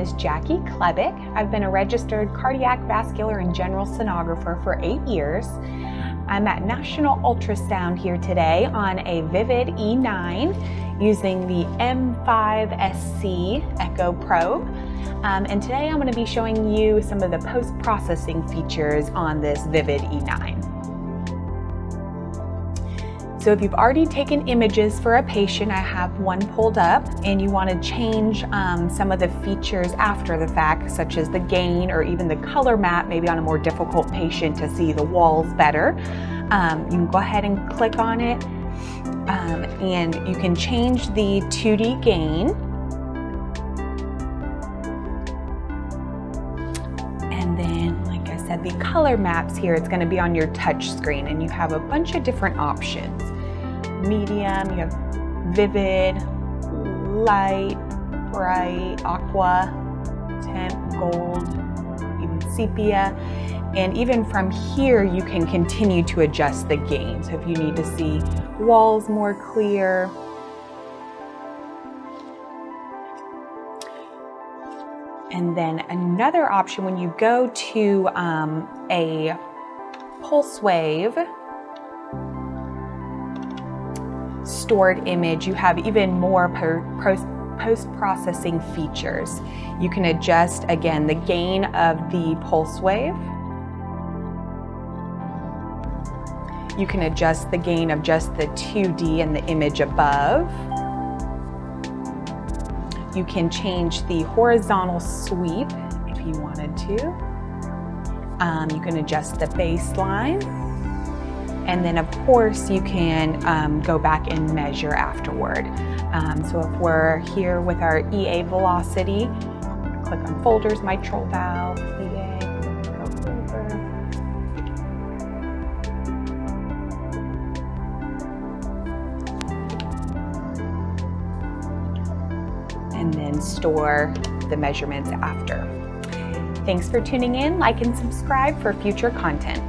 is Jackie Klebick. I've been a registered cardiac, vascular, and general sonographer for eight years. I'm at National Ultrasound here today on a Vivid E9 using the M5SC Echo probe. Um, and today I'm going to be showing you some of the post-processing features on this Vivid E9. So if you've already taken images for a patient, I have one pulled up and you want to change um, some of the features after the fact, such as the gain or even the color map, maybe on a more difficult patient to see the walls better. Um, you can go ahead and click on it um, and you can change the 2D gain. Said, the color maps here, it's going to be on your touch screen and you have a bunch of different options medium, you have vivid, light, bright, aqua, temp, gold, even sepia. And even from here, you can continue to adjust the gain. So if you need to see walls more clear, And then another option when you go to um, a pulse wave stored image, you have even more post-processing features. You can adjust, again, the gain of the pulse wave. You can adjust the gain of just the 2D and the image above. You can change the horizontal sweep if you wanted to. Um, you can adjust the baseline. And then of course you can um, go back and measure afterward. Um, so if we're here with our EA velocity, click on folders, mitral valve, EA, then store the measurements after. Thanks for tuning in. Like and subscribe for future content.